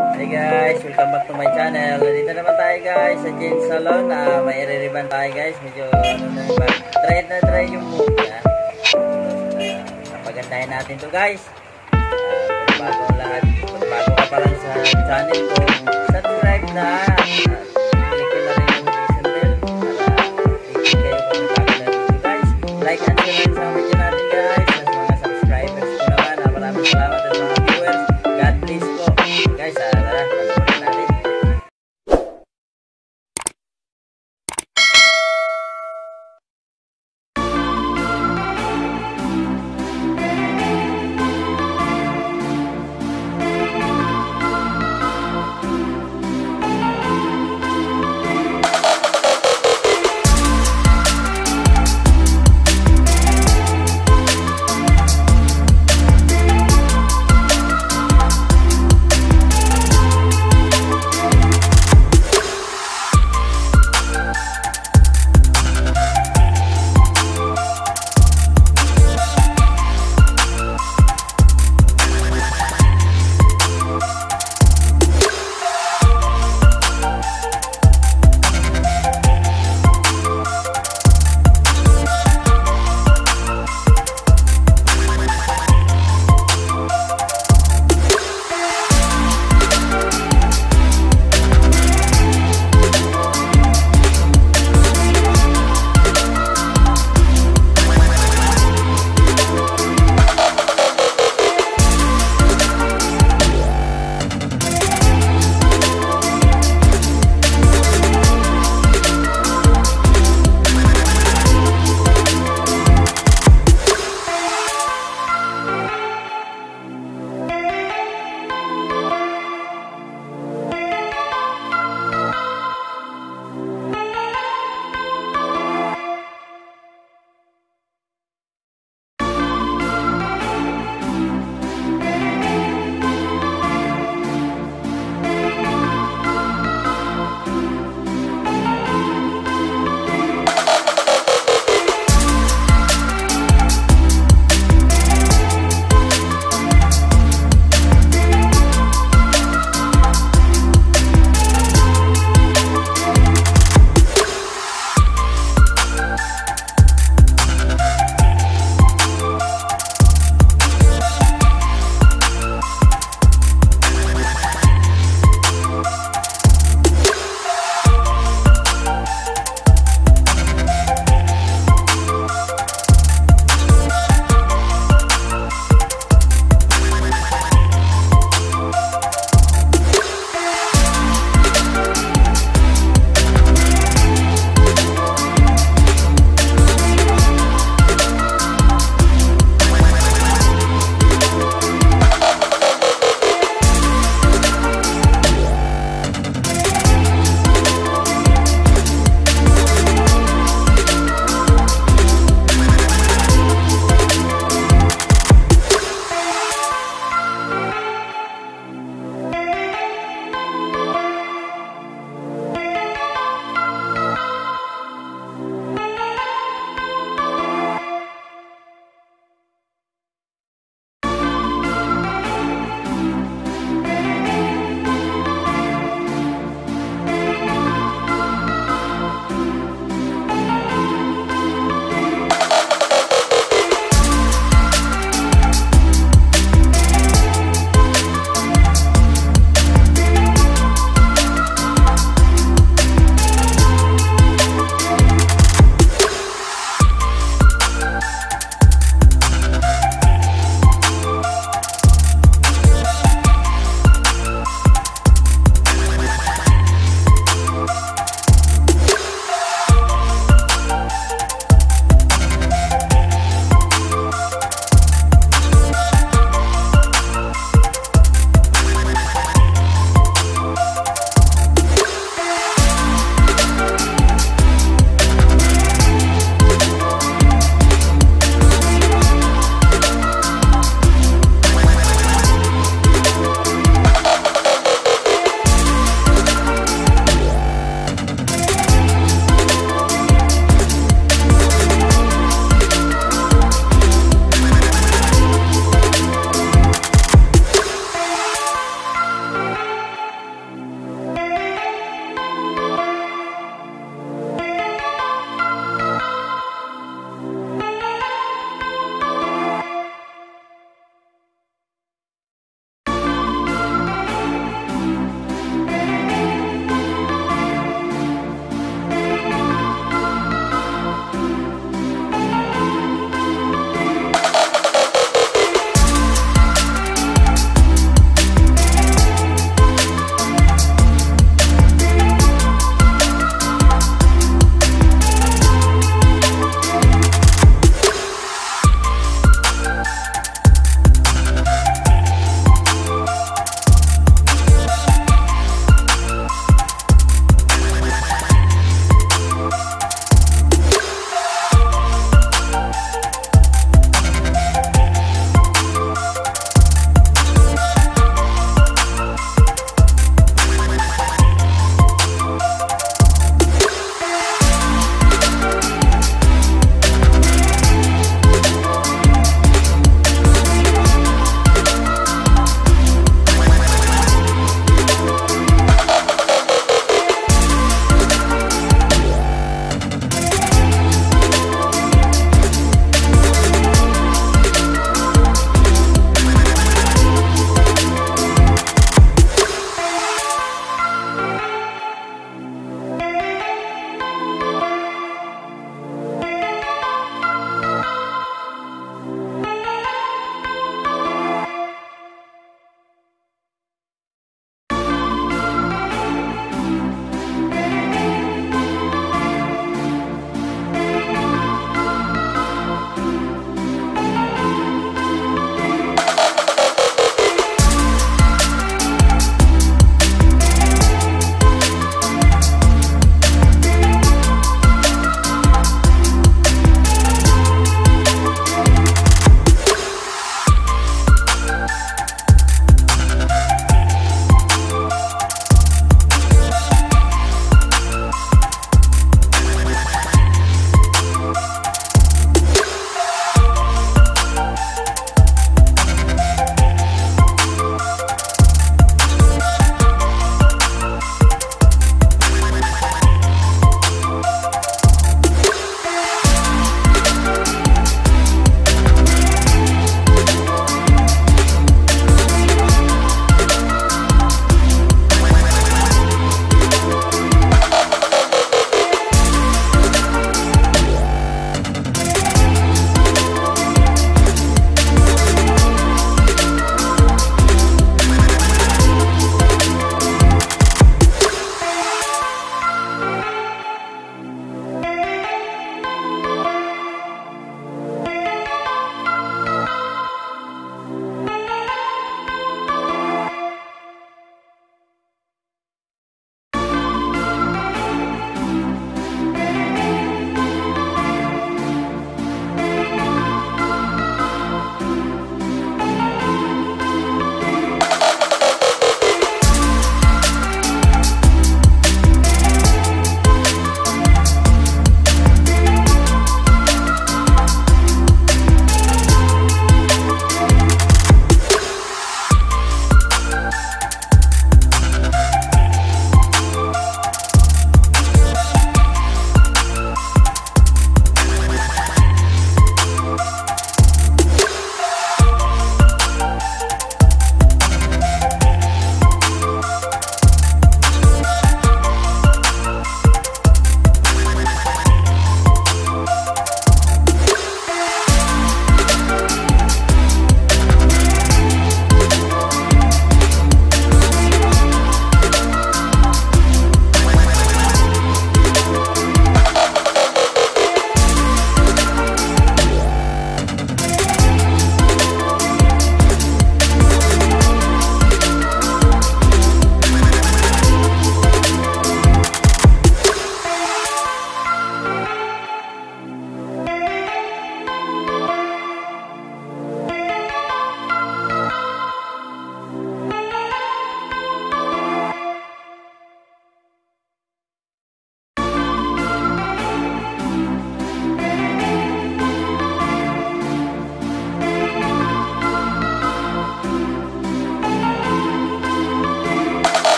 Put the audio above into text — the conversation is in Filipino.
Hey guys, welcome back to my channel. Dito naman tayo guys sa Jane Salon. Uh, may iririban tayo guys. Medyo ano na ba? Try na try yung move niya. Uh, napagandahin ah, natin to guys. Ah, uh, bago lahat. Kung bago ka pa lang sa channel ko, subscribe na. Uh,